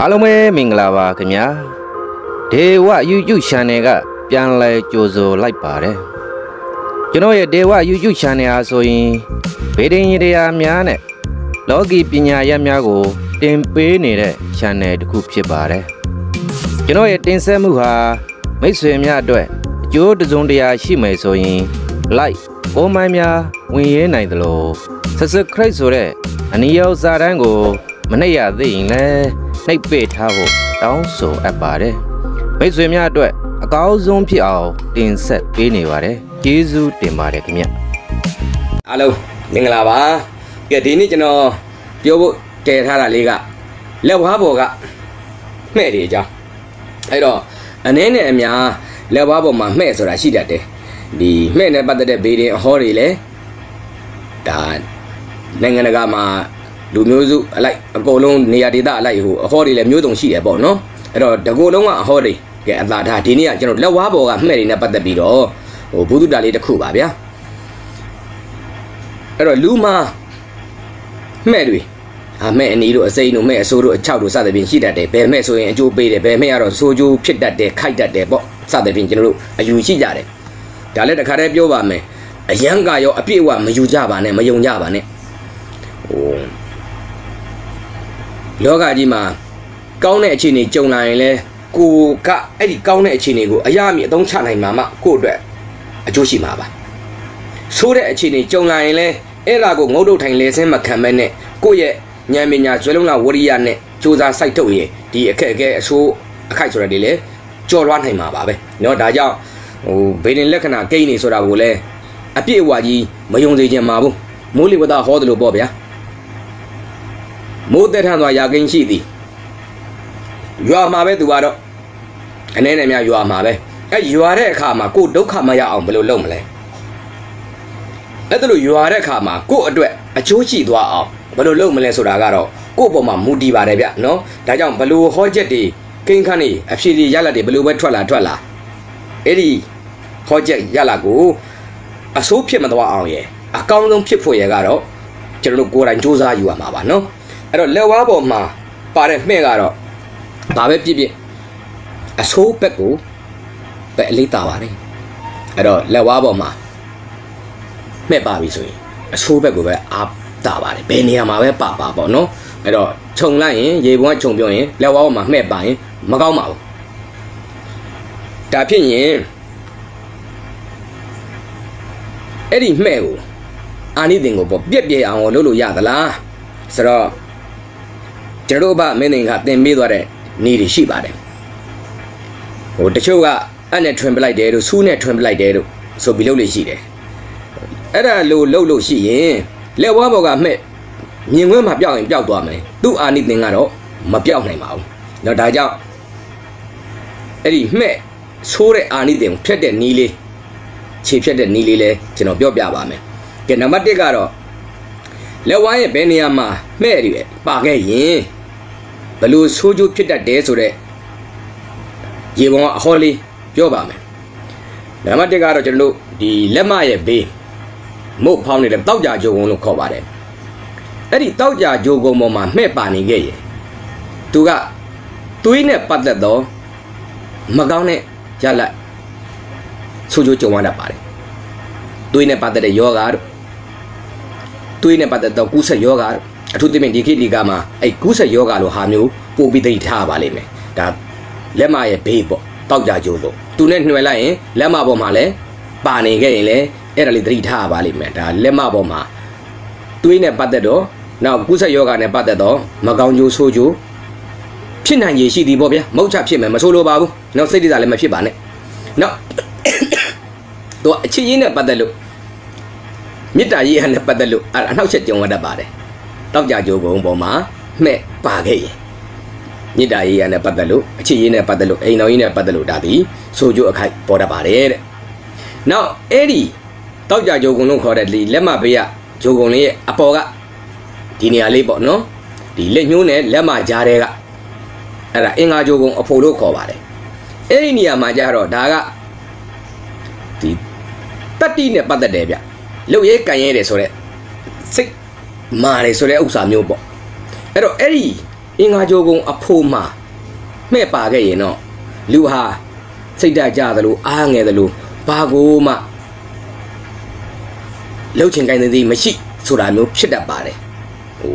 အားလုံးပဲမင်္ဂလာပါခင်ဗျာဒေဝ YouTube Channel ကပြန်လဲကြိုဆိုလိုက်ပါတယ်ကျွန်တော်ရဲ့ဒေဝ YouTube Channel ဟာဆိုရင်ဗေဒင်ရတရားများနဲ့လောကီပညာရပ်များကို တင်ပေးနေတဲ့ Channel တစ်ခုဖြစ်ပါတယ်ကျွန်တော်ရဲ့တင်ဆက်မှုဟာမိတ်ဆွေများအတွက်အကျိုးတစုံတရာရှိမယ်ဆိုရင် like ပုံမှန်များဝင်ရဲနိုင်သလို subscribe ဆိုတဲ့အနည်းရောက်စာတန်းကို မနှိပ်ရသေးရင်လည်း နှိပ်ပေးထားဖို့တောင်းဆိုအပ်ပါတယ်မိတ်ဆွေများအတွက်အကောင်းဆုံးဖြစ်အောင်တင်ဆက်ပေးနေပါတယ်ကျေးဇူးတင်ပါတယ်ခင်ဗျအားလုံးမင်္ဂလာပါကဲဒီနေ့ကျွန်တော်ပြောဖို့တည်ထားတာလေးကလက်ဝါးပေါ်ကမှဲ့တယ်အကြောင်းအဲ့တော့အနည်းနဲ့အများလက်ဝါးပေါ်မှာမှဲ့ဆိုတာရှိတတ်တယ်ဒီမှဲ့နဲ့ပတ်သက်တဲ့ဘေးရင်အဟောတွေလည်းဒါနိုင်ငံတကာမှာ လူမျိုးစုအလိုက်အကုန်လုံးနေရာဒေသအလိုက်ဟိုအဟောတွေလည်းမျိုးစုံရှိတယ်ပေါ့နော်အဲ့တော့တကူလုံးကအဟောတွေကဲအသာထားဒီနေ့ကကျွန်တော်လက်ဝါးပေါ်ကမှဲ့တွေနဲ့ပတ်သက်ပြီးတော့ဟိုဘုဒ္ဓတာလေးတစ်ခုပါဗျာအဲ့တော့လူမှာမှဲ့တွေအာမဲ့အနီတို့အစိမ်းတို့မဲ့အဆိုးတို့အချောက်တို့စသဖြင့်ရှိတတ်တယ်ဘယ်မဲ့ဆိုရင်အကျိုးပေးတယ်ဘယ်မဲ့ကတော့ဆိုးကျိုးဖြစ်တတ်တယ်ခိုက်တတ်တယ်ပေါ့စသဖြင့်ကျွန်တော်တို့အယူရှိကြတယ်ဒါလည်းတခါတည်းပြောပါမယ်အယံကရောအပြည့်အဝမယူကြပါနဲ့မယုံကြပါနဲ့ဟို လောကကြီးမှာကောင်းတဲ့အခြေအနေကြုံလာရင်လဲကိုကအဲ့ဒီကောင်းတဲ့အခြေအနေကိုအရာမီအသုံးချနိုင်မှာမှကို့အတွက်အကျိုးရှိမှာပါဆိုးတဲ့အခြေအနေကြုံလာရင်လဲအဲ့ဒါကိုငုတ်တုတ်ထိုင်လဲစင်းမခံမဲနဲ့ကိုယ့်ရဲ့ဉာဏ်ပညာဇွဲလုံးလာဝရိယနဲ့စူးစမ်းစိုက်ထုတ်ရင်ဒီအခက်အခဲအဆိုးအခိုက်ဆိုတာတွေလဲကြော်လွှားနိုင်မှာပါပဲเนาะဒါကြောင့်ဟိုဗေဒင်လက္ခဏာကိန်းနေဆိုတာကိုလဲအပြည့်အဝကြီးမယုံစေချင်ပါဘူးမိုးလေဝသဟောတယ်လို့ပေါ့ဗျာ မိုးသက်ထန်သွားရာကိန်းရှိသည်ရွာမှာပဲသူကတော့အနေနဲ့များရွာမှာပဲအဲရွာတဲ့အခါမှာကိုယ်ဒုက္ခမရအောင်ဘယ်လိုလုပ်မလဲအဲ့ဒါလို့ရွာတဲ့အခါမှာကိုယ့်အတွက်အကျိုးရှိသွားအောင်ဘယ်လိုလုပ်မလဲဆိုတာကတော့ကိုယ့်ပေါ်မှာမူတည်ပါတယ်ဗျနော်ဒါကြောင့်ဘယ်လိုဟောချက်တွေကိန်းခန်းတွေအဖြေတွေရလဒ်တွေဘယ်လိုပဲထွက်လာထွက်လာအဲ့ဒီဟောချက်ရလာကိုအဆိုးဖြစ်မသွားအောင်ရဲ့အကောင်းဆုံးဖြစ်ဖို့ရဲ့ကတော့ကျွန်တော်တို့ကိုယ်တိုင်စူးစမ်းယူရမှာပါနော် အဲ့တော့လက်ဝါးပေါ်မှာပါတဲ့မှဲ့ကတော့ဘာပဲပြစ်ပြစ်အဆိုးဘက်ကိုပဲအလေးတာပါတယ်အဲ့တော့လက်ဝါးပေါ်မှာမှဲ့ပါပြီဆိုရင်အဆိုးဘက်ကိုပဲအားတာပါတယ်ဘယ်နေရာမှာပဲပါပါပေါ့နော်အဲ့တော့ခြုံလိုက်ရင်ရေပုံကခြုံပြောရင်လက်ဝါးပေါ်မှာမှဲ့ပါရင်မကောင်းပါဘူးဒါဖြစ်ရင်အဲ့ဒီမှဲ့ကိုအာနိသင်ကိုပေါ့ပြက်ပြဲအောင်လုပ်လို့ရသလားဆိုတော့ ကျွန်တော်တို့ဘာမင်းသင်ကသင်ပေးသွားတဲ့နေတွေရှိပါတယ်ဟိုတချို့ကအနဲ့ထွင်ပလိုက်တယ်တို့ဆူးနဲ့ထွင်ပလိုက်တယ်တို့ဆိုပြီးလုပ်လို့ရှိတယ်အဲ့ဒါလို့လုပ်လို့ရှိရင်လက်ဝါးဘော်ကမှဲ့မြင်ကွင်းမှာပြောက်ရင်ပြောက်သွားမယ်သူ့အာနိသင်ကတော့မပြောက်နိုင်ပါဘူးเนาะဒါကြောင့်အဲ့ဒီမှဲ့ဆိုးတဲ့အာနိသင်ကိုဖြတ်တဲ့နီးလေးခြေဖြတ်တဲ့နီးလေးလဲကျွန်တော်ပြောပြပါမယ်ကဲနံပါတ်1ကတော့လက်ဝါးရဲ့ဘယ်နေရာမှာမှဲ့တွေပါခဲ့ရင် ဘလို့ဆိုးကျိုးဖြစ်တတ်တယ်ဆိုတော့ရေပုံကအဟောလေးပြောပါမယ်နံပါတ်1ကတော့ကျွန်တော်တို့ဒီလက်မရဲ့ဘေးမုတ်ဖောင်းနေတဲ့တောက်ကြကြုံလို့ခေါ်ပါတယ်အဲ့ဒီတောက်ကြကြုံပေါ်မှာမှဲ့ပါနေခဲ့ရင်သူကသွေးနဲ့ပတ်သက်သောမကောင်းတဲ့ရလိုက်ဆိုးကျိုးကြုံရတတ်ပါတယ်သွေးနဲ့ပတ်သက်တဲ့ယောဂါတို့သွေးနဲ့ပတ်သက်သောကူးဆက်ယောဂါတို့ အထူးသဖြင့်ဒီခေတ်ဒီကမှာအဲ့ကူးဆက်ယောဂါလိုဟာမျိုးပို့ပြီးသိထားပါလိမ့်မယ်ဒါလက်မရဲ့ဘေးပေါ့တောက်ကြကြုံပေါ့သူနဲ့နှွယ်လိုက်ရင်လက်မပေါ်မှာလည်းပါနေခဲ့ရင်လည်းအဲ့ဒါလေးသတိထားပါလိမ့်မယ်ဒါလက်မပေါ်မှာသွေးနဲ့ပတ်သက်တော့နောက်ကုသယောဂနဲ့ပတ်သက်တော့မကောင်းကျိုးဆိုးကျိုးဖြစ်နိုင်ရည်ရှိသည်ပေါ့ဗျာမဟုတ်ချဖြစ်မယ်မဆိုးလို့ပါဘူးနောက်စိတ်ဒိစာလည်းမဖြစ်ပါနဲ့နောက်တော့အချစ်ရင်းနဲ့ပတ်သက်လို့မေတ္တာရေးဟန်နဲ့ပတ်သက်လို့အနှောက်အယှက်ကြုံရတတ်ပါတယ် တောက်ကြကြိုးကုံပေါ်မှာမှဲ့ပါခဲ့ရင်မေတ္တာရေးဟန်နဲ့ပတ်သက်လို့အချစ်ရင်းနဲ့ပတ်သက်လို့အိမ်တော်ရင်းနဲ့ပတ်သက်လို့ဒါသည်ဆိုးကျိုးအခိုက်ပေါ်တတ်ပါတယ်တဲ့နောက်အဲ့ဒီတောက်ကြကြိုးကုံလို့ခေါ်တဲ့ဒီလက်မဘေးကဂျိုကုံလေးရဲ့အပေါ်ကဒီနေရာလေးပေါ့နော်ဒီလက်ညှိုးနဲ့လက်မကြားတဲ့ကအဲ့ဒါအင်္ဂါဂျိုကုံအဖို့လို့ခေါ်ပါတယ်အဲ့ဒီနေရာမှာကျတော့ဒါကဒီတတ္တိနဲ့ပတ်သက်တယ်ဗျလုတ်ရဲကန်ရဲတယ်ဆိုတော့စိတ် မာတယ်ဆိုတဲ့ဥစ္စာမျိုးပေါ့အဲ့တော့အဲ့ဒီအင်္ဂါကြိုကုံအဖိုးမှာမှဲ့ပါခဲ့ရင်တော့လူဟာစိတ်ဓာတ်ကြသလိုအားငယ်သလိုဘာကိုမှလှုပ်ချင်ကိုင်းတဲ့မရှိဆိုတာမျိုးဖြစ်တတ်ပါတယ်ဟို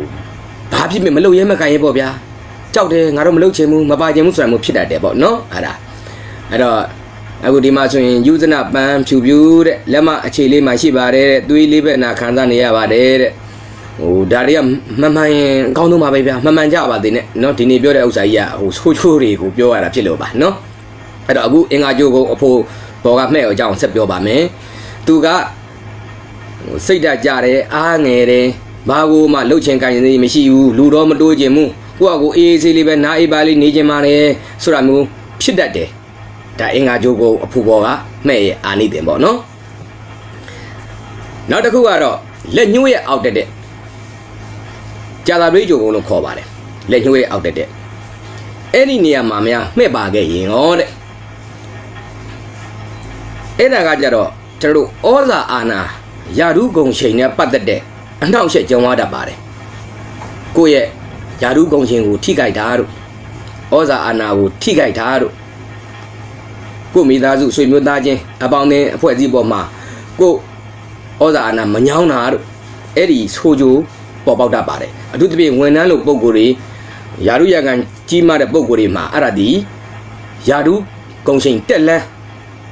ဘာဖြစ်ဖြစ်မလှုပ်ရဲမကိုင်းရဲပေါ့ဗျာကြောက်တယ်ငါတို့မလှုပ်ချင်ဘူးမပါချင်ဘူးဆိုတာမျိုးဖြစ်တတ်တယ်ပေါ့နော်အဲ့ဒါအဲ့တော့အခုဒီမှာဆိုရင်ယူဇနာပန်းဖြူဖြူတဲ့လက်မအခြေလေးမှရှိပါတယ်တဲ့သွေးလေးပဲနာခံစားနေရပါတယ်တဲ့ ဟိုဒါတွေကမမှန်ရင်အကောင်းဆုံးပါပဲဗျာမမှန်ကြပါသေးနဲ့เนาะဒီနေ့ပြောတဲ့ဥစ္စာကြီးကဟိုဆိုးချိုးတွေကိုပြောရတာဖြစ်လို့ပါเนาะအဲ့တော့အခုအင်္ဂါကြိုးကိုအဖိုးဘော်ကမှဲ့အကြောင်းဆက်ပြောပါမယ်သူကဟိုစိတ်ဓာတ်ကြတယ်အားငယ်တယ်ဘာကိုမှလှုပ်ချင်ကြင်နေမရှိဘူးလူတော့မတိုးချင်ဘူးကိုယ့်အကိုအေးအေးဆေးလေးပဲနားအေးပါလေးနေချင်ပါတယ်ဆိုတာမျိုးဖြစ်တတ်တယ်ဒါအင်္ဂါကြိုးကိုအဖိုးဘော်ကမှဲ့ရဲ့အာနိသင်ပေါ့နော်နောက်တစ်ခုကတော့လက်ညှိုးရဲ့အောက်တက်တဲ့ ကြာသာလေးကြိုကုန်းလို့ခေါ်ပါတယ်လက်ညှိုးရဲ့အောက်တက်တဲ့အဲ့ဒီနေရာမှာများမှဲ့ပါခဲ့ရင်ဟောတဲ့အဲ့ဒါကကြတော့ကျွန်တော်တို့ဩဇာအာဏာယာရုဂုံချိန်နဲ့ပတ်သက်တဲ့အနောက်ရှက်ကြုံရတတ်ပါတယ်ကိုယ့်ရဲ့ယာရုဂုံချိန်ကိုထိခိုက်တာတို့ဩဇာအာဏာကိုထိခိုက်တာတို့ကိုယ့်မိသားစုဆွေမျိုးသားချင်းအပေါင်းအသင်းအဖွဲ့အစည်းပေါ်မှာကိုယ့်ဩဇာအာဏာမညောင်းတာတို့အဲ့ဒီဆိုးကျိုး ပေါ်ပေါက်တတ်ပါတယ်အထူးသဖြင့်ဝန်ထမ်းလိုပုံကိုယ်တွေယာရုရကန်ကြီးမားတဲ့ပုံကိုယ်တွေမှာအဲ့ဒါဒီယာရုဂုံချိန်တက်လန်း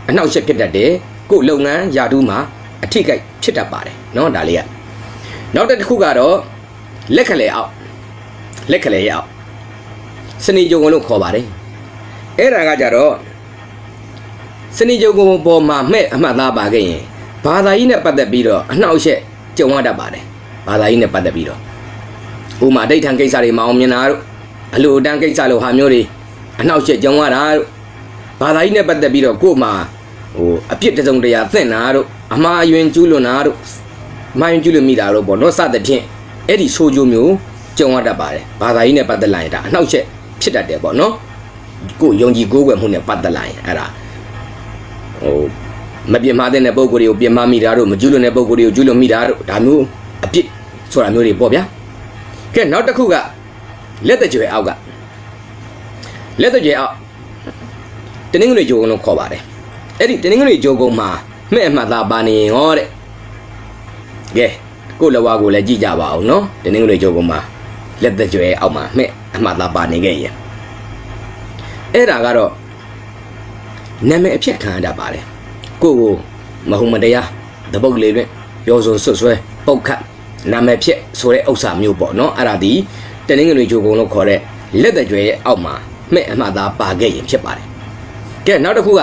အနောက်ရှက်ဖြစ်တတ်တယ်ကိုယ့်လုပ်ငန်းယာရုမှာအထိကိဖြစ်တတ်ပါတယ်เนาะဒါလေးကနောက်တစ်ခုကတော့လက်ခလေအောက်လက်ခလေအောက်စနေကြုံလို့ခေါ်ပါတယ်အဲ့ဒါကကြတော့စနေကြုံပေါ်မှာမဲ့အမှတ်သားပါခဲ့ရင်ဘာသာကြီးနဲ့ပတ်သက်ပြီးတော့အနှောက်အယှက်ကြုံရတတ်ပါတယ် ဘာသာကြီးနဲ့ပတ်သက်ပြီးတော့ဥမာဒိဋ္ဌံကိစ္စတွေမအောင်မြင်တာတို့အလိုအတန်းကိစ္စလိုဟာမျိုးတွေအနှောက်အယှက်ကြုံရတာတို့ဘာသာကြီးနဲ့ပတ်သက်ပြီးတော့ကို့မှာဟိုအပြစ်တစုံတရာသင့်တာတို့အမှားအယွင်ကျူးလွန်တာတို့မိုင်းကျူးလွန်မိတာတို့ပေါ့နော်စသဖြင့်အဲ့ဒီဆိုးကျိုးမျိုးကြုံရတတ်ပါတယ်ဘာသာကြီးနဲ့ပတ်သက်လာရင်ဒါအနှောက်အယှက်ဖြစ်တတ်တယ်ပေါ့နော်ကိုယုံကြည်ကိုးကွယ်မှုနဲ့ပတ်သက်လာရင်အဲ့ဒါဟိုမပြင်းမတဲ့ပုံကိုယ်တွေကိုပြင်းမမိတာတို့မကျူးလွန်တဲ့ပုံကိုယ်တွေကိုကျူးလွန်မိတာတို့ဒါမျိုး အပြစ်ဆိုတာမျိုးတွေပေါ့ဗျာကဲနောက်တစ်ခုကလက်တကြွယ်အောက်ကလက်တကြွယ်အောက်တနင်္ဂနွေဂျိုကုန်းလို့ခေါ်ပါတယ်အဲ့ဒီတနင်္ဂနွေဂျိုကုန်းမှာမဲ့အမှတ်သားပါနေရင်ဟောတဲ့ကဲကိုလဝါကိုလည်းကြည့်ကြပါအောင်နော်တနင်္ဂနွေဂျိုကုန်းမှာလက်တကြွယ်အောက်မှာမဲ့အမှတ်သားပါနေခဲ့ရင်အဲ့ဒါကတော့နာမည်အဖြစ်ခံရတာပါတယ်ကိုကိုမဟုတ်မတရားတပုတ်လေးတွင်ပြောဆိုဆွဆွဲပုတ်ခတ် နာမည်ဖြစ်ဆိုတဲ့ဥစ္စာမျိုးပေါ့နော်အဲ့ဒါဒီတနင်္ဂနွေဂျိုကုံလို့ခေါ်တဲ့လက်တကြွယ်ရဲ့အောက်မှာမဲ့အမှတ်သားပါခဲ့ရင်ဖြစ်ပါတယ်ကဲနောက်တစ်ခုက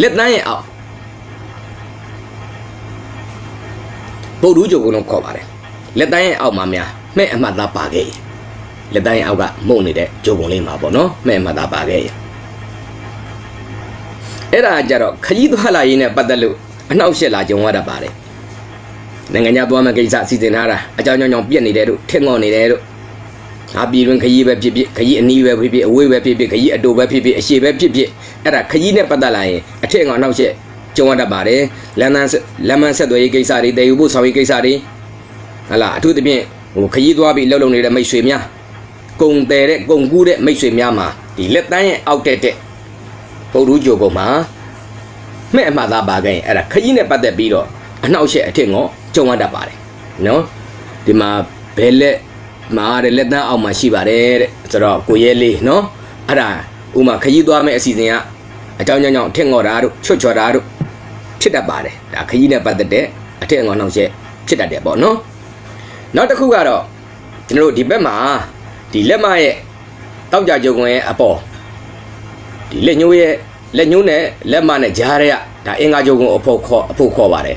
လက်တန်းရဲ့အောက်ပုတ်တူးဂျိုကုံလို့ခေါ်ပါတယ်လက်တန်းရဲ့အောက်မှာများမဲ့အမှတ်သားပါခဲ့ရင်လက်တန်းရဲ့အောက်ကမှုန့်နေတဲ့ဂျိုကုံလေးမှာပေါ့နော်မဲ့အမှတ်သားပါခဲ့ရင်အဲ့ဒါကြတော့ခကြီးသွားလာရေးနဲ့ပတ်သက်လို့အနှောက်အယှက်လာကြုံရတတ်ပါတယ် နိုင်ငံခြားသွားမယ့်ကိစ္စစီစဉ်ထားတာအကြောင်းကြောင့်ကြောင့်ပြက်နေတယ်တို့ထင်ငေါ်နေတယ်တို့အာပြည်တွင်ခကြီးပဲဖြစ်ဖြစ်ခကြီးအနီးပဲဖြစ်ဖြစ်အဝေးပဲဖြစ်ဖြစ်ခကြီးအတူပဲဖြစ်ဖြစ်အရှေ့ပဲဖြစ်ဖြစ်အဲ့ဒါခကြီးနဲ့ပတ်သက်လာရင်အထက်ကောင်နှောက်ရက်ကြုံရတတ်ပါတယ်လမ်းသားလမ်းမဆက်သွယ်ရေးကိစ္စတွေတည်ယူဖို့ဆောင်ရေးကိစ္စတွေဟလာအထူးသဖြင့်ဟိုခကြီးသွားပြီးလှုပ်လှုပ်နေတဲ့မိတ်ဆွေများကုံတယ်တဲ့ကုံကူးတဲ့မိတ်ဆွေများမှာဒီလက်တန်းရဲ့အောက်တက်တဲ့ပုတ်ရူးကြိုကုန်မှာမဲ့အမှသာပါခဲ့ရင်အဲ့ဒါခကြီးနဲ့ပတ်သက်ပြီးတော့အနှောက်အယှက်အထက်ငေါကြုံ ရတတ်ပါတယ်နော်ဒီမှာဘယ်လက်မာတဲ့လက်တန်းအောက်မှာရှိပါတယ်တဲ့ဆိုတော့ကိုရဲလေးနော်အဲ့ဒါဥမာခကြီးသွားမဲ့အစီအစဉ်ကအကြောင်းကြောင့်အထက်ငေါတာတို့ချွတ်ချော်တာတို့ဖြစ်တတ်ပါတယ်ဒါခကြီးနဲ့ပတ်သက်တဲ့အထက်ငေါနှောက်ယှက်ဖြစ်တတ်တယ်ပေါ့နော်နောက်တစ်ခုကတော့ကျွန်တော်တို့ဒီဘက်မှာဒီလက်မရဲ့တောက်ကြကြုံရဲ့အပေါ်ဒီလက်ညှိုးရဲ့လက်ညှိုးနဲ့လက်မနဲ့ကြားရဲကဒါအင်္ဂါကြုံကိုအဖို့ခေါ်အဖို့ခေါ်ပါတယ်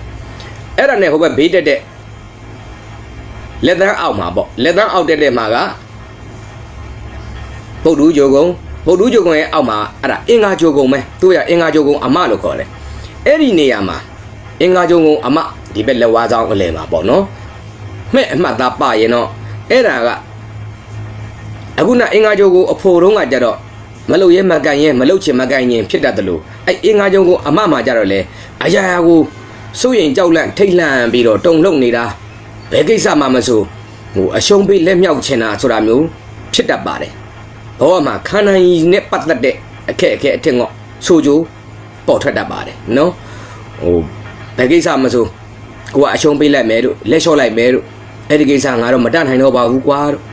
အဲ့ဒါနဲ့ဟိုဘက်ဘေးတက်တဲ့လက်သန်းအောက်မှာပေါ့လက်သန်းအောက်တက်တဲ့မှာကဗုဒ္ဓဂျိုကုံဗုဒ္ဓဂျိုကုံရဲ့အောက်မှာအဲ့ဒါအင်္ဂါဂျိုကုံပဲသူရအင်္ဂါဂျိုကုံအမလို့ခေါ်တယ်အဲ့ဒီနေရာမှာအင်္ဂါဂျိုကုံအမဒီဘက်လက်ဝါးဆောင်အလယ်မှာပေါ့နော်မဲ့အမှတ်သားပရင်တော့အဲ့ဒါကအခုနအင်္ဂါဂျိုကိုအဖိုတုံးကကြတော့မလုတ်ရဲမကန်ရဲမလုတ်ချင်မကန်ရင်ဖြစ်တတ်တယ်လို့အဲ့အင်္ဂါဂျုံကိုအမမှာကြတော့လေအရာရာကို စိုးရင်ကြောက်လန့်ထိတ်လန့်ပြီးတော့တုံလှုပ်နေတာဘယ်ကိစ္စမှမဆိုဟိုအရှုံးပေးလက်မြောက်ချင်တာဆိုတာမျိုးဖြစ်တတ်ပါတယ်ဘဝမှာခန္ဓာရည်နဲ့ပတ်သက်တဲ့အခက်အခဲအထက်ငေါ့ဆိုကြပေါ်ထွက်တတ်ပါတယ်နော်ဟိုဘယ်ကိစ္စမဆိုကိုကအရှုံးပေးလိုက်မယ်တို့လက်လျှော့လိုက်မယ်တို့အဲ့ဒီကိစ္စငါတော့မတတ်နိုင်တော့ပါဘူးကွာတို့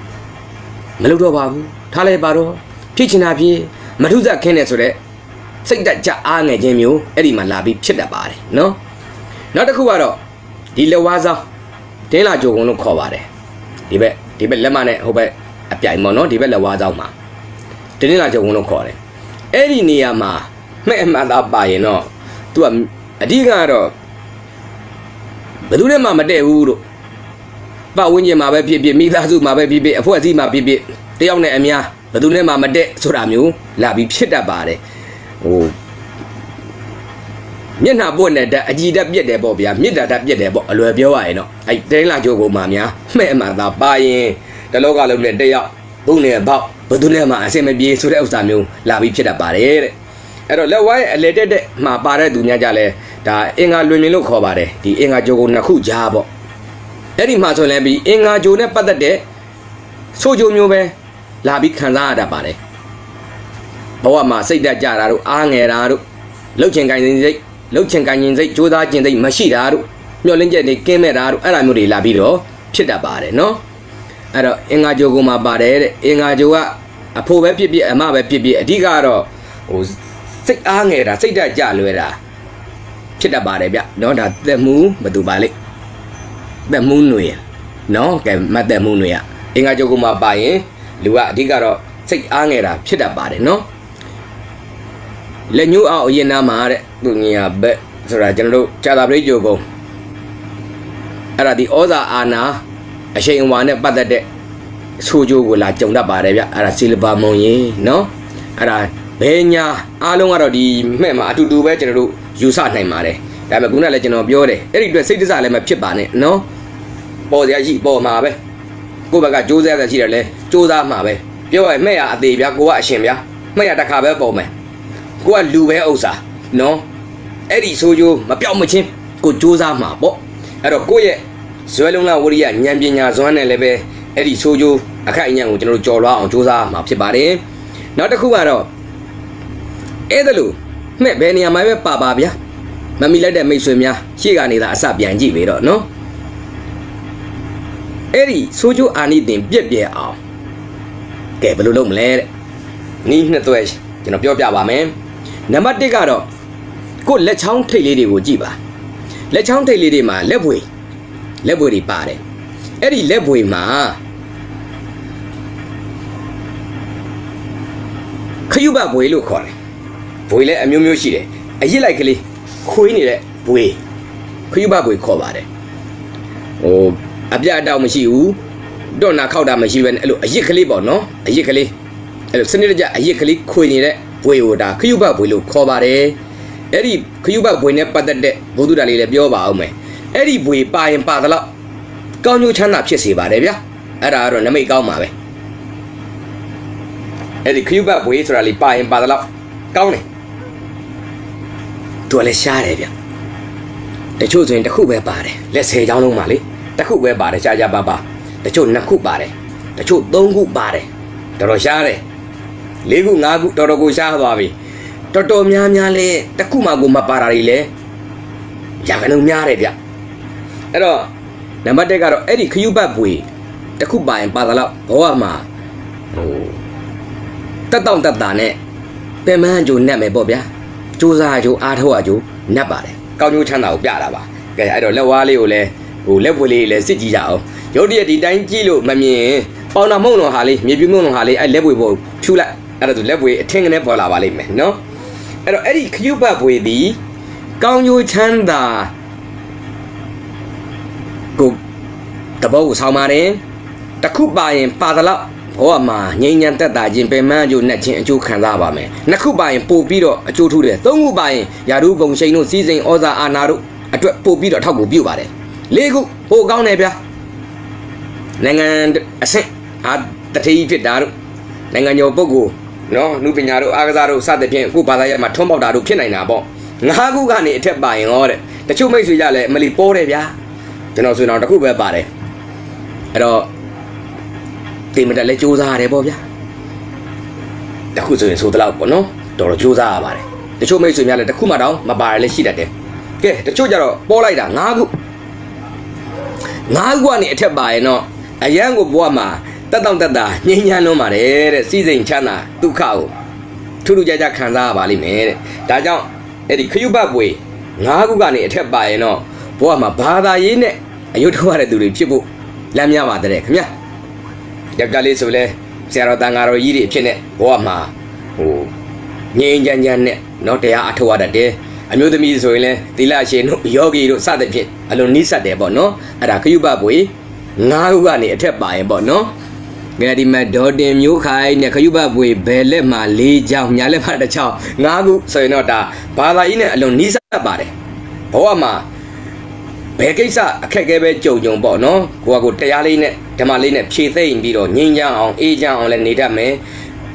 မလုပ်တော့ပါဘူးထားလိုက်ပါတော့ဖြစ်ချင်တာဖြစ်မထုဇက်ခင်းနေဆိုတဲ့စိတ်တက်ကြအားငယ်ခြင်းမျိုးအဲ့ဒီမှာလာပြီးဖြစ်တတ်ပါတယ်နော် နောက်တစ်ခုကတော့ဒီလက်ဝါးဆောင်တင်းလာကြိုကုန်းလို့ခေါ်ပါတယ်ဒီဘက်ဒီဘက်လက်မနဲ့ဟိုဘက်အပြိုင်ပေါ့နော်ဒီဘက်လက်ဝါးဆောင်မှာတင်းလာကြိုကုန်းလို့ခေါ်တယ်အဲ့ဒီနေရာမှာမဲ့အမှန်သားပါရင်တော့သူကအဓိကကတော့ဘယ်သူနဲ့မှမတည့်ဘူးတို့ပတ်ဝန်းကျင်မှာပဲဖြစ်ဖြစ်မိသားစုမှာပဲဖြစ်ဖြစ်အဖွဲ့အစည်းမှာဖြစ်ဖြစ်တယောက်နဲ့အများဘယ်သူနဲ့မှမတည့်ဆိုတာမျိုးလာပြီးဖြစ်တတ်ပါတယ်ဟို မျက်နှာပွက်နဲ့ဓာတ်အကြည်ဓာတ်ပြက်တယ်ပေါ့ဗျာမြစ်တာဓာတ်ပြက်တယ်ပေါ့အလွယ်ပြောရရင်တော့အဲ့တင်းလာကြိုးကိုမှများမှဲ့မှသာပါရင်တလောကလုံးနဲ့တယောက်ဘုံနဲ့ပေါက်ဘယ်သူနဲ့မှအဆင်မပြေဆိုတဲ့ဥစ္စာမျိုးလာပြီးဖြစ်တတ်ပါတယ်တဲ့အဲ့တော့လက်ဝိုင်းအလေတက်တဲ့မှာပါတဲ့သူများကြလဲဒါအင်္ဂါလွင်မြင်လို့ခေါ်ပါတယ်ဒီအင်္ဂါကြိုးကိုနှစ်ခုကြားပေါ့အဲ့ဒီမှာဆိုရင်ပြီးအင်္ဂါကြိုးနဲ့ပတ်သက်တဲ့ဆိုကြိုးမျိုးပဲလာပြီးခံစားရတတ်ပါတယ်ဘဝမှာစိတ်တက်ကြတာတို့အားငယ်တာတို့လှုပ်ချင်ကိုင်းစိတ် လှုပ်ချင်ကိုင်းရင်စိတ်ကြိုးစားခြင်းစိတ်မရှိတာတို့မျောလင်းချက်တွေကင်းမဲ့တာတို့အဲ့ဒါမျိုးတွေလာပြီးတော့ဖြစ်တတ်ပါတယ်နော်အဲ့တော့အင်္ဂါကြိုးကိုမှပါတယ်တဲ့အင်္ဂါကြိုးကအဖိုးပဲဖြစ်ဖြစ်အမပဲဖြစ်ဖြစ်အဓိကတော့ဟိုစိတ်အားငယ်တာစိတ်တက်ကြလွယ်တာဖြစ်တတ်ပါတယ်ဗျနော်ဒါသက်မှုဘယ်သူပါလိမ့်သက်မှုຫນွေနော်ကဲမတ်သက်မှုຫນွေอ่ะအင်္ဂါကြိုးကိုမှပါရင်လူကအဓိကတော့စိတ်အားငယ်တာဖြစ်တတ်ပါတယ်နော်လက်ညှိုးအောင်အရင်နာမှာတဲ့ သူညာဘက်ဆိုတာကျွန်တော်တို့ဂျာတာပရိကြိုကုံအဲ့ဒါဒီဩဇာအာနာအရှိန်အဝါနဲ့ပတ်သက်တဲ့ဆိုကြိုးကိုလာကြုံတတ်ပါတယ်ဗျအဲ့ဒါဆီလဘာမုံရင်နော်အဲ့ဒါဘယ်ညာအားလုံးကတော့ဒီမဲ့မှာအတူတူပဲကျွန်တော်တို့ယူဆနိုင်ပါတယ်ဒါပေမဲ့ခုနကလည်းကျွန်တော်ပြောတယ်အဲ့ဒီအတွက်စိတ်တစလည်းမဖြစ်ပါနဲ့နော်ပေါ်စရာရှိပေါ်မှာပဲကိုယ့်ဘက်ကစူးစမ်းရရှိတယ်လဲစူးစမ်းမှာပဲပြောရမဲ့ရအသေးဗျာကိုကအရှင်ဗျာမဲ့ရတစ်ခါပဲပေါ်မယ်ကိုကလူပဲဥစ္စာ နော်အဲ့ဒီဆိုကြိုးမပြောက်မချင်းကိုစူးစမ်းမှာပေါ့အဲ့တော့ကိုယ့်ရဲ့ဇွဲလုံးလာဝရိယဉာဏ်ပညာဇွမ်းနဲ့လည်းပဲအဲ့ဒီဆိုကြိုးအခိုက်အညံ့ကိုကျွန်တော်တို့ကြော်လွှားအောင်စူးစမ်းမှာဖြစ်ပါတယ်နောက်တစ်ခုကတော့အဲ့ဒါလို့မဲ့ဘယ်နေရာမှာပဲပါပါဗျာမမီလိုက်တဲ့မိတ်ဆွေများရှေ့ကနေသာအစပြန်ကြည့်ပြီတော့နော်အဲ့ဒီဆိုကြိုးအာနိတင်ပြက်ပြဲအောင်ကဲဘယ်လိုလုပ်မလဲတဲ့နီးနှစ်သွဲကျွန်တော်ပြောပြပါမယ်နံပါတ်1ကတော့ ကိုယ့်လက်ချောင်းထိတ်လေးတွေကိုကြည့်ပါလက်ချောင်းထိတ်လေးတွေမှာလက်ပွေလက်ပွေတွေပါတယ်အဲ့ဒီလက်ပွေမှာခရုဘဘွေလို့ခေါ်တယ်ဘွေလည်းအမျိုးမျိုးရှိတယ်အရစ်လိုက်ကလေးခွေးနေတဲ့ဘွေခရုဘဘွေခေါ်ပါတယ်ဟိုအပြအတောက်မရှိဘူးတော့နာခောက်တာမရှိဘဲနဲ့အဲ့လိုအရစ်ကလေးပေါ့နော်အရစ်ကလေးအဲ့လိုစနစ်တကျအရစ်ကလေးခွေနေတဲ့ဘွေကိုဒါခရုဘဘွေလို့ခေါ်ပါတယ် အဲ့ဒီခရုဘဘွေနဲ့ပတ်သက်တဲ့ဘုဒ္ဓတာလေးလည်းပြောပါအောင်မယ်အဲ့ဒီဘွေပါရင်ပါသလောက်ကောင်းကျိုးချမ်းသာဖြစ်စေပါတယ်ဗျာအဲ့ဒါကတော့နမိတ်ကောင်းပါပဲအဲ့ဒီခရုဘဘွေဆိုတာလေးပါရင်ပါသလောက်ကောင်းတယ်သူကလည်းရှားတယ်ဗျတချို့ဆိုရင်တစ်ခုပဲပါတယ်လက်ဆယ်ချောင်းလုံးပါလေတစ်ခုပဲပါတယ်ရှားရှားပါပါတချို့နှစ်ခုပါတယ်တချို့သုံးခုပါတယ်တော်တော်ရှားတယ်လေးခုငါးခုတော်တော်ကိုရှားသွားပြီ တော်တော်များများလဲတစ်ခုမှကိုမပါတာတွေလဲရာခဏုံများတယ်ဗျအဲ့တော့နံပါတ်1ကတော့အဲ့ဒီခရုပတ်ပွေတစ်ခုပါရင်ပါသလောက်ဘဝမှာဟိုတက်တောင့်တက်တာနဲ့ပင်မန်းကြိုနဲ့မယ်ပေါ့ဗျာစူးစားကြိုအားထုတ်အကြိုနတ်ပါတယ်ကောင်းကျိုးချမ်းသာကိုပြတာပါကဲအဲ့တော့လက်ဝါးလေးကိုလည်းဟိုလက်ပွေလေးလည်းစစ်ကြည့်ကြအောင်ရုပ်တရက်ဒီတိုင်းကြည့်လို့မမြင်ပေါင်နာမုံတော်ဟာလေးမြေပြူးမုံတော်ဟာလေးအဲ့လက်ပွေပေါ်ဖြူလိုက်အဲ့ဒါဆိုလက်ပွေအထင်ကနေပေါ်လာပါလိမ့်မယ်နော် အဲ့တော့အဲ့ဒီခရုပတ်ပွေသည်ကောင်းကျိုးချမ်းသာကိုတဘောကိုဆောင်းပါတယ်တခုပါရင်ပါသလောက်ဘဝမှာငြိမ်းချမ်းသက်သာခြင်းပင်မအကျိုးနဲ့ခြင်းအကျိုးခံစားပါမယ်နှစ်ခုပါရင်ပို့ပြီးတော့အကျိုးထူးတယ်သုံးခုပါရင်ယာရုဂုံရှိန်တို့စီးစိမ်ဩဇာအာနာတို့အတွက်ပို့ပြီးတော့ထောက်ကူပြုပါတယ်လေးခုပို့ကောင်းတယ်ဗျာနိုင်ငံအဆင့်အာတတိဖြစ်တာတို့နိုင်ငံကျော်ပုဂ္ဂိုလ် နော်နုပညာတို့အားကစားတို့စသဖြင့်အခုဘာသာရပ်မှာထွန်းပေါက်တာတို့ဖြစ်နိုင်တာပေါ့ငါးခုကနေအထက်ပါရင်ဟောတဲ့တချို့မိတ်ဆွေကြလည်းအမလီပေါ်တယ်ဗျာကျွန်တော်ဆိုတော့တစ်ခုပဲပါတယ်အဲ့တော့တေမတက်လဲစူးစမ်းရတယ်ပေါ့ဗျာတခုဆိုရင်ဆိုတော့ပေါ့နော်တော်တော်စူးစမ်းရပါတယ်တချို့မိတ်ဆွေများလည်းတစ်ခုမှတော့မပါရလဲရှိတတ်တယ်ကဲတချို့ကြတော့ပေါ်လိုက်တာ၅ခု၅ခုကနေအထက်ပါရင်တော့အရန်ကိုဘဝမှာ တက်တောင့်တက်တာငြိမ်းချမ်းလွန်းပါတယ်တဲ့စီစိန်ချမ်းသာဒုက္ခကိုထူးထူးခြားခြားခံစားရပါလိမ့်မယ်တဲ့ဒါကြောင့်အဲ့ဒီခရုပတ်ပွေ၅ခုကနေအထက်ပါရင်တော့ဘဝမှာဘာသာရေးနဲ့အယုဒ္ဓဝရတဲ့သူတွေဖြစ်ဖို့လမ်းများပါတယ်ခင်ဗျာယောက်ျားလေးဆိုလဲဆရာတော်တန်ဃာတော်ကြီးတွေဖြစ်နေဘဝမှာဟိုငြိမ်းချမ်းချမ်းနဲ့เนาะတရားအထောက်ရတတ်တယ်အမျိုးသမီးဆိုရင်လဲသီလရှင်တို့ယောဂီတို့စသဖြင့်အလုံးနိစ္စတယ်ပေါ့နော်အဲ့ဒါခရုပတ်ပွေ၅ခုကနေအထက်ပါရင်ပေါ့နော် ငယ်ဒီမဲ့ဒေါ်တင်မျိုးခိုင်နဲ့ခရုပတ်ပွေဘယ်လက်မှာ၄ချောင်းညာလက်မှာတစ်ချောင်း၅ခုဆိုရင်တော့ဒါဘာသာကြီးနဲ့အလုံးနိစ္စပါတယ်ဘဝမှာဘယ်ကိစ္စအခက်အခဲပဲကြုံကြုံပေါ့နော်ကိုကကိုတရားလေးနဲ့ဓမ္မလေးနဲ့ဖြည့်သိမ့်ပြီးတော့ငြိမ်းချမ်းအောင်အေးချမ်းအောင်လည်းနေတတ်မယ်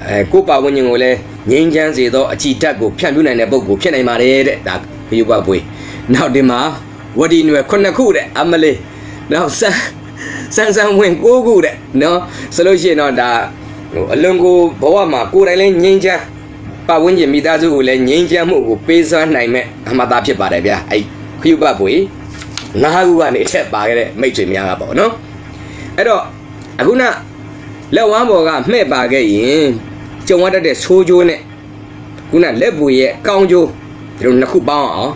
အဲကိုပါဝဉ္ဉင်ကိုလည်းငြိမ်းချမ်းစေသောအကြည်ဓာတ်ကိုဖြန့်ပြနိုင်တဲ့ပုဂ္ဂိုလ်ဖြစ်နိုင်ပါတယ်တဲ့ဒါဘီယုပပွေနောက်ဒီမှာဝဒီနွယ်ခုနှစ်ခုတဲ့အမလေးနောက်ဆန်း ဆန်းဆန်းဝင်ကိုခုတဲ့နော်ဆိုလို့ရှိရင်တော့ဒါဟိုအလွန်ကိုဘဝမှာကိုယ်တိုင်လည်းငြိမ်းချမ်းပတ်ဝန်းကျင်မိသားစုကိုလည်းငြိမ်းချမ်းမှုကိုပေးစွမ်းနိုင်မဲ့အမှတ်သားဖြစ်ပါတယ်ဗျာအဲ့ခရုပပွေငါးခုကနေအထက်ပါခဲ့တဲ့မိတ်ဆွေများကပေါ့နော်အဲ့တော့အခုနလက်ဝမ်းပေါ်ကမှဲ့ပါခဲ့ရင်ကြုံရတတ်တဲ့ဆိုးကျိုးနဲ့ခုနလက်ပွေရဲ့ကောင်းကျိုးဒီလိုနှစ်ခုပေါင်းအောင်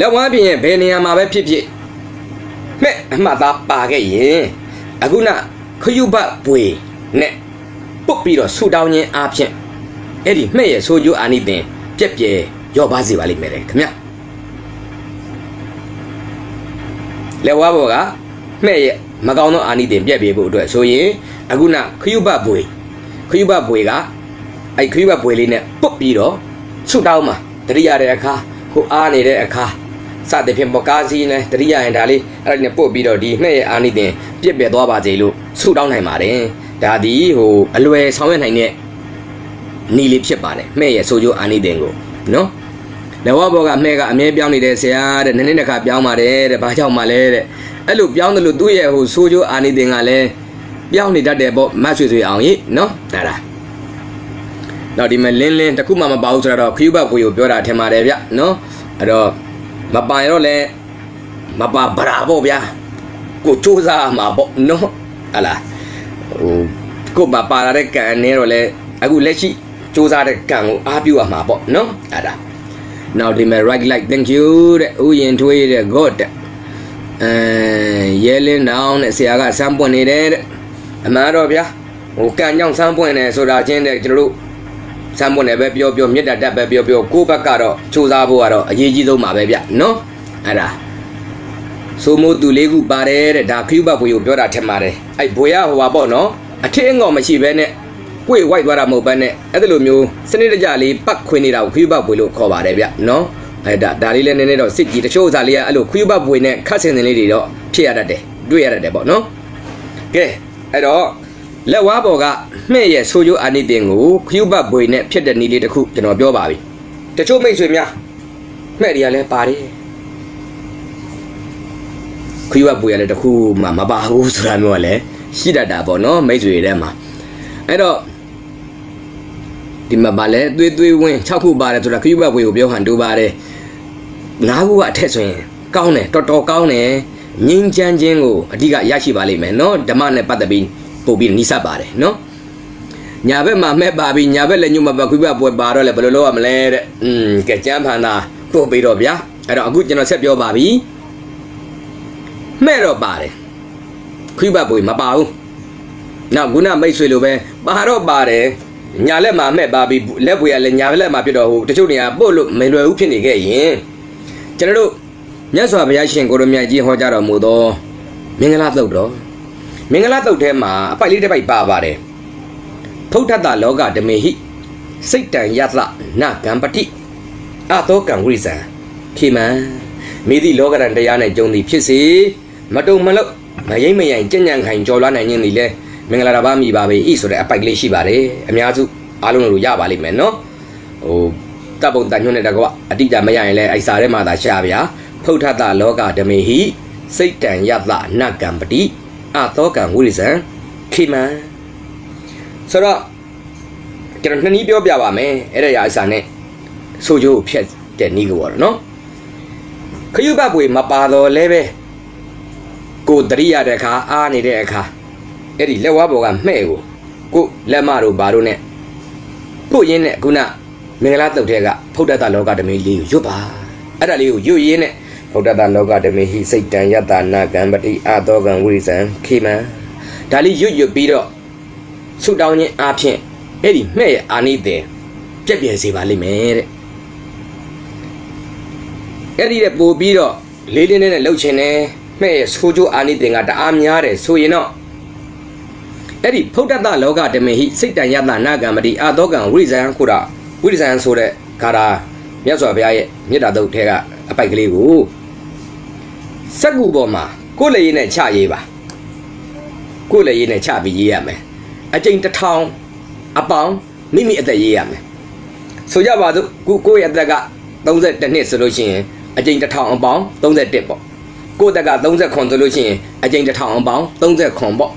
လက်ဝမ်းပြင်ရဲ့ဘယ်နေရာမှာပဲဖြစ်ဖြစ် မဲ့အမှတ်သားပါခဲ့ရင်အခုနခရုဘပွေနဲ့ပုတ်ပြီးတော့ဆူတောင်းခြင်းအပြင်အဲ့ဒီမဲ့ရဲ့ဆိုးကျိုးအာနိသင်ပြက်ပြဲရော့ပါစေပါလိမ့်မယ်ခင်ဗျာလက်ဝါးဘောကမဲ့ရဲ့မကောင်းသောအာနိသင်ပြက်ပြဲဖို့အတွက်ဆိုရင်အခုနခရုဘပွေခရုဘပွေကအဲ့ခရုဘပွေလေးနဲ့ပုတ်ပြီးတော့ဆူတောင်းမှာတတိယတဲ့အခါဟိုအားနေတဲ့အခါ စသဖြင့်ပေါ့ကားစီးနဲ့တတိယရင်ဒါလေးအဲ့ဒါနဲ့ပို့ပြီးတော့ဒီနှစ်ရဲ့အာနိသင်ပြက်ပြက်သွားပါစေလို့ဆုတောင်းနိုင်ပါတယ်ဒါဒီဟိုအလွယ်ဆောင်ရွက်နိုင်တဲ့နီလေးဖြစ်ပါတယ်မဲ့ရဲ့ဆိုကြအာနိသင်ကိုနော်လဝဘောကမဲ့ကအမြဲပြောင်းနေတဲ့ဆရာတဲ့နည်းနည်းတစ်ခါပြောင်းပါတယ်တဲ့ဘာကြောင့်မှလဲတဲ့အဲ့လိုပြောင်းတယ်လို့သူ့ရဲ့ဟိုဆိုကြအာနိသင်ကလည်းပြောင်းနေတတ်တယ်ပေါ့မတ်ဆွေဆွေအောင်ကြီးနော်ဒါလားတော့ဒီမဲ့လင်းလင်းတခုမှမပါဘူးဆိုတော့ခရူဘတ်ကိုပြောတာထင်ပါတယ်ဗျနော်အဲ့တော့ မပိုင်တော့လဲမပါဗရာပေါ့ဗျာကိုစူးစမ်းမှာပေါ့နော်ဟလာဟိုကိုပါပါလာတဲ့ကံနဲ့တော့လဲအခုလက်ရှိစူးစမ်းတဲ့ကံကိုအားပြုရမှာပေါ့နော်အဲ့ဒါနောက်ဒီမဲ့ right like thank you တဲ့ဥယင်ထွေးတဲ့ god တဲ့အဲရဲလင်းတောင်းတဲ့ဆရာကစမ်းပွင့်နေတယ်တဲ့အမှန်တော့ဗျာဟိုကံကြောင့်စမ်းပွင့်နေဆိုတာချင်းတဲ့ကျွန်တော်တို့ စမ်းပွင့်တယ်ပဲပြောပြောမြတ်တတ်ပဲပြောပြောကိုယ့်ဘက်ကတော့စူးစမ်းဖို့ကတော့အရေးကြီးဆုံးပါပဲဗျနော်အဲ့ဒါဆိုမို့သူလေးခုပါတယ်တဲ့ဒါခရုဘဘွေကိုပြောတာထင်ပါတယ်အဲ့ဘွေရဟိုပါပေါ့နော်အထင်းငေါမရှိဘဲနဲ့ပွေဝိုက်သွားတာမဟုတ်ဘဲနဲ့အဲ့လိုမျိုးစနစ်တကျလေးပတ်ခွင်နေတာကိုခရုဘဘွေလို့ခေါ်ပါတယ်ဗျနော်အဲ့ဒါဒါလေးလည်းနည်းနည်းတော့စစ်ကြီးတချို့ဥစားလေးကအဲ့လိုခရုဘဘွေနဲ့ခတ်စင်စင်လေးတွေတော့ဖြစ်ရတတ်တယ်တွေ့ရတတ်တယ်ပေါ့နော်ကဲအဲ့တော့လက်ဝါးပေါ်က မှဲ့ရဲ့ဆိုးကျိုးအာနိသင်ကိုခရုဘဘွေနဲ့ဖြစ်တဲ့နည်းလေးတစ်ခုကျွန်တော်ပြောပါပြီတချို့မိတ်ဆွေများမှဲ့တွေကလည်းပါတယ်ခရုဘဘွေကလည်းတစ်ခုမှမပါဘူးဆိုတာမျိုးကလည်းရှိတတ်တာပေါ့နော်မိတ်ဆွေတွေထဲမှာအဲ့တော့ဒီမှာဗာလဲသွေးသွေးဝင်း6ခုပါတယ်ဆိုတာခရုဘဘွေကိုပြောဟန်တူပါတယ်၅ခုကအထက်ဆိုရင်ကောင်းတယ်တော်တော်ကောင်းတယ်ငင်းချမ်းခြင်းကိုအဓိကရရှိပါလိမ့်မယ်เนาะဓမ္မနဲ့ပတ်သက်ပြီးပို့ပြီးနိစ္စပါတယ်เนาะ ညာဘက်မှာမဲ့ပါပြီးညာဘက်လည်းညွတ်မပါခွေးဘပွဲပါတော့လေဘယ်လိုလုပ်ရမလဲတဲ့อืมကဲကျမ်းဖန်တာပို့ပြီးတော့ဗျာအဲ့တော့အခုကျွန်တော်ဆက်ပြောပါပြီမဲ့တော့ပါတယ်ခွေးဘပွဲမပါဘူးနောက်ခုနမိတ်ဆွေလိုပဲပါတော့ပါတယ်ညာလက်မှာမဲ့ပါပြီးလက်ပွေကလည်းညာလက်မှာပြတော့ဟိုတချို့နေရာပို့လို့မလွယ်ဘူးဖြစ်နေခဲ့ရင်ကျွန်တော်တို့မြတ်စွာဘုရားရှင်ကိုရမြတ်ကြီးဟောကြားတော်မူသောမင်္ဂလာသုတ်တော်မင်္ဂလာသုတ်ထဲမှာအပိုက်လေးတစ်ပိုက်ပါပါတယ် ဖုဋ္ဌတလောကဓမေဟိစိတ်တံယသနကံပတိအသောကံဝိဇံခေမံမိသည့်လောကရန်တရား၌ကြုံသည်ဖြစ်စေမတုံမလုတ်မယိမ့်မယိုင်ကြံ့ကြံ့ခိုင်ကြော်လွှမ်းနိုင်ခြင်းသည်လဲမင်္ဂလာတစ်ပါးမိပါပဲဤဆိုတဲ့အပိုက်ကလေးရှိပါတယ်အများစုအားလုံးတို့ရပါလိမ့်မယ်နော်ဟိုတပ်ပုံတန်ညွန့်တဲ့တကွအတိအကျမရရင်လဲအိုက်စာထဲမှာသာရှာဗျာဖုဋ္ဌတလောကဓမေဟိစိတ်တံယသနကံပတိအသောကံဝိရိဇံခိမံ ဆိုတော့ကျွန်တော်နှစ်နည်းပြောပြပါမယ်အဲ့ဒါရာအစားနဲ့ဆိုကြိုးဖြတ်တဲ့နည်းကိုပေါ့နော်ခရုဘပွေမပါတော့လဲပဲကိုတရိရတဲ့အခါအားနေတဲ့အခါအဲ့ဒီလက်ဝါးပေါ်ကမှဲ့ကိုကိုလက်မတို့ဘာတို့ ਨੇ ပို့ရင်းနဲ့ခုနမင်္ဂလာတုတ်တဲ့ကဖုဒ္ဒတလောကဓမေလေးကိုရွတ်ပါအဲ့ဒါလေးကိုရွတ်ရင်းနဲ့ဖုဒ္ဒတလောကဓမေဟိစိတ်တံယတနာကံပတိအာတောကံဝိရိဇံခေမံဒါလေးရွတ်ရွတ်ပြီးတော့ ဆုတောင်းခြင်းအပြင်အဲ့ဒီမှဲ့ရဲ့အာနိသင်ပြက်ပြယ်စေပါလိမ့်မယ်တဲ့အဲ့ဒီတဲ့ပို့ပြီးတော့လေးလေးနဲ့နဲ့လှုပ်ချင်တယ်မှဲ့ရဲ့ဆိုးကျိုးအာနိသင်ကတအားများတယ်ဆိုရင်တော့အဲ့ဒီဖုဒ္ဒတလောကဓမေဟိစိတ်တံယတနာကံပတိအာတောကံဝိရိဇံခုတော့ဝိရိဇံဆိုတဲ့ဂါရာမြတ်စွာဘုရားရဲ့မေတ္တာတုတ်ထဲကအပိုက်ကလေးကိုစက်ကူပေါ်မှာကိုယ်လည်းရည်နဲ့ချရေးပါကိုယ်လည်းရည်နဲ့ချပြီးရေးရမယ် အကျိန်တစ်ထောင်အပေါင်းမိမိအသက်ရေးရမယ်ဆိုကြပါစို့ခုကိုယ့်ရဲ့အသက်က32နှစ်ဆိုလို့ရှိရင်အကျိန်တစ်ထောင်အပေါင်း31ပေါ့ကိုယ့်အသက်က30ခွန်ဆိုလို့ရှိရင်အကျိန်တစ်ထောင်အပေါင်း30ခွန်ပေါ့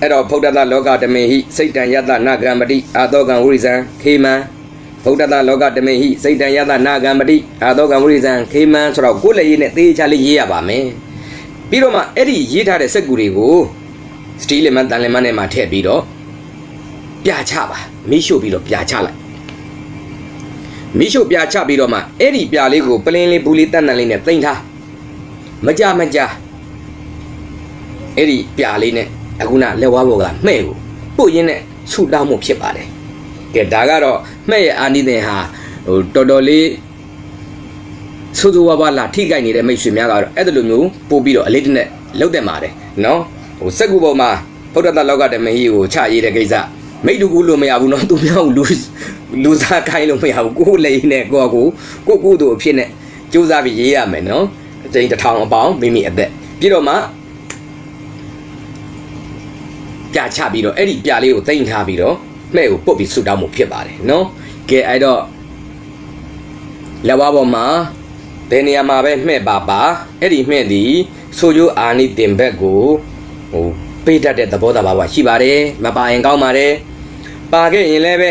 အဲ့တော့ဗုဒ္ဓတလောကတမေဟိစိတ်တံယတနာဂံမတိအာတောကံဝိရိဇံခေမံဗုဒ္ဓတလောကတမေဟိစိတ်တံယတနာဂံမတိအာတောကံဝိရိဇံခေမံဆိုတော့ကိုယ်လည်းရေးနဲ့သေချာလေးရေးရပါမယ်ပြီးတော့မှအဲ့ဒီရေးထားတဲ့စက်ကူတွေကို စတီးလီမန်တန်လီမန်နဲ့မှထည့်ပြီးတော့ပြချပါမိရှို့ပြီးတော့ပြချလိုက်မိရှို့ပြချပြီးတော့မှအဲ့ဒီပြလေးကိုပလင်းလေးဘူးလေးတန်တန်လေးနဲ့တင်ထားမကြမကြအဲ့ဒီပြလေးနဲ့အခုနလက်ဝါးဘောကမှဲ့ကိုပုတ်ရင်းနဲ့ဆူတောင်းမှုဖြစ်ပါတယ်ကဲဒါကတော့မှဲ့ရဲ့အာနိသင်ဟာဟိုတော်တော်လေးဆူဆူဝါးဝါလာထိကြိုက်နေတဲ့မိတ်ဆွေများကတော့အဲ့ဒါလိုမျိုးပို့ပြီးတော့အလေးတနဲ့လောက်တက်ပါတယ်နော် ဟိုစက်ကူပေါ်မှာဗုဒ္ဓတလောကတမဟိကိုချရေးတဲ့ကိစ္စမိတ်တူကူလို့မရဘူးနော်သူများကိုလူလူစားခိုင်းလို့မရဘူးကိုယ်လေးနဲ့ကိုယ့်ကိုကိုကိုတို့အဖြစ်နဲ့စူးစမ်းပြီးရေးရမယ်နော်အကျိန်တစ်ထောင်အပေါင်းမိမိအသက်ပြီးတော့မှပြချပြီးတော့အဲ့ဒီပြလေးကိုသိမ့်ထားပြီးတော့မှဲ့ကိုပုတ်ပြီးဆူတောင်းမှုဖြစ်ပါတယ်နော်ကဲအဲ့တော့လက်ဝါးပေါ်မှာဘယ်နေရာမှာပဲမှဲ့ပါပါအဲ့ဒီမှဲ့သည်ဆိုကျိုးအာနိတင်ဘက်ကို ဟိုပေးတတ်တဲ့သဘောတဘာဝရှိပါတယ်မပါရင်ကောင်းပါတယ်ပါခဲ့ရင်လည်းပဲ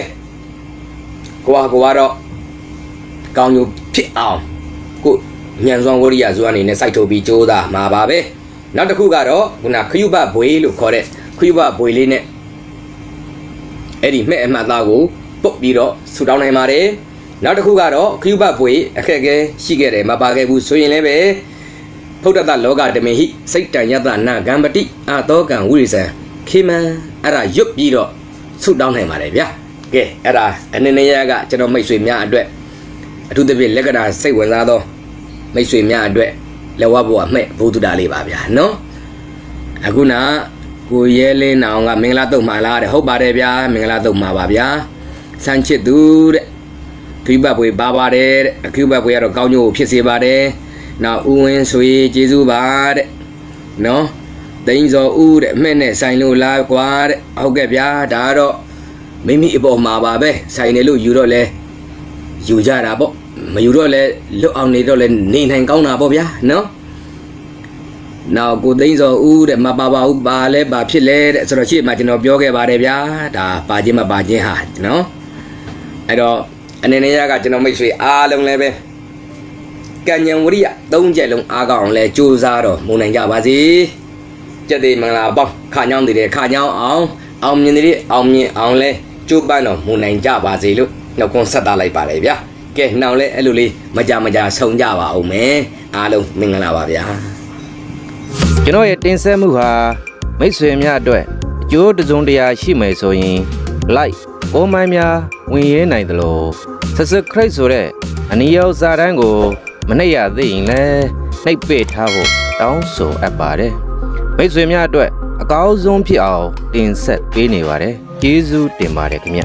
ကိုဟာကိုကတော့ကောင်းကျိုးဖြစ်အောင်ကိုညံစွမ်းဝရိယဇူအနေနဲ့စိုက်ထုတ်ပြီးကြိုးစားမှာပါပဲနောက်တစ်ခုကတော့ခုနခရုဘဘွေလို့ခေါ်တဲ့ခရုဘဘွေလေးနဲ့အဲ့ဒီမဲ့အမှတ်သားကိုပုတ်ပြီးတော့ဆူတောင်းနိုင်ပါတယ်နောက်တစ်ခုကတော့ခရုဘဘွေအခက်အခဲရှိခဲ့တယ်မပါခဲ့ဘူးဆိုရင်လည်းပဲ ဖုဒ္ဓတလောကဓမေဟိစိတ်တံယတနာဂံပတိအာတောကံဝိရိဇံခေမံအဲ့ဒါရွတ်ပြီးတော့ဆူတောင်းနိုင်ပါတယ်ဗျာကဲအဲ့ဒါအနေနဲ့ရကကျွန်တော်မိတ်ဆွေများအတွက်အထူးသဖြင့်လက်ကတာစိတ်ဝင်စားသောမိတ်ဆွေများအတွက်လက်ဝါးဘဝမဲ့ဘုဒ္ဓတာလေးပါဗျာနော်အခုနကိုရဲလင်းနောင်ကမင်္ဂလာတုတ်မှာလားတဲ့ဟုတ်ပါတယ်ဗျာမင်္ဂလာတုတ်မှာပါဗျာစမ်းချစ်သူတဲ့ခိဘပွေပါပါတယ်တဲ့ခိဘပွေကတော့ကောင်းကျိုးဖြစ်စေပါတယ် နောက်ဦးဝင်းဆွေကျေးဇူးပါတဲ့နော်တိန်စောဦးတဲ့မဲ့နဲ့ဆိုင်လို့လားကွာတဲ့ဟုတ်ကဲ့ဗျာဒါကတော့မိမိအပေါ်မှာပါပဲဆိုင်နေလို့ယူတော့လဲယူကြတာပေါ့မယူတော့လဲလွတ်အောင်နေတော့လဲနေနိုင်ကောင်းတာပေါ့ဗျာနော်နောက်ကိုသိန်းစောဦးတဲ့မပါပါဘူးပါလဲပါဖြစ်လဲတဲ့ဆိုတော့ရှေ့မှာကျွန်တော်ပြောခဲ့ပါတယ်ဗျာဒါပါခြင်းမပါခြင်းဟာနော်အဲ့တော့အနေနဲ့ရကကျွန်တော်မိတ်ဆွေအားလုံးလည်းပဲ ကံဉဏ်ဝရိယသုံးချက်လုံးအားကောင်းအောင်လဲကြိုးစားတော့မုံနိုင်ကြပါစေကြက်သေးမင်္ဂလာပေါင်းခါညောင်းတည်တယ်ခါညောင်းအောင်အောင်မြင်တဲ့အောင်မြင်အောင်လဲကြိုးပမ်းတော့မုံနိုင်ကြပါစေလို့နှုတ်ခွန်းဆက်သားလိုက်ပါတယ်ဗျာကဲနောက်လဲအဲ့လိုလေးမကြမကြဆုံကြပါအောင်မယ်အားလုံးမင်္ဂလာပါဗျာကျွန်တော်ရဲ့တင်ဆက်မှုဟာမိတ်ဆွေများအတွက်အကျိုးတစုံတရာရှိမယ်ဆိုရင် like ပုံမှန်များဝင်ရဲနိုင်သလို subscribe ဆိုတဲ့အနည်းရောက်စာတန်းကို မနှိပ်ရသေးရင်လည်းနှိပ်ပေးထားဖို့တောင်းဆိုအပ်ပါတယ်မိတ်ဆွေများအတွက်အကောင်းဆုံးဖြစ်အောင်တင်ဆက်ပေးနေပါတယ်ကျေးဇူးတင်ပါတယ်ခင်ဗျ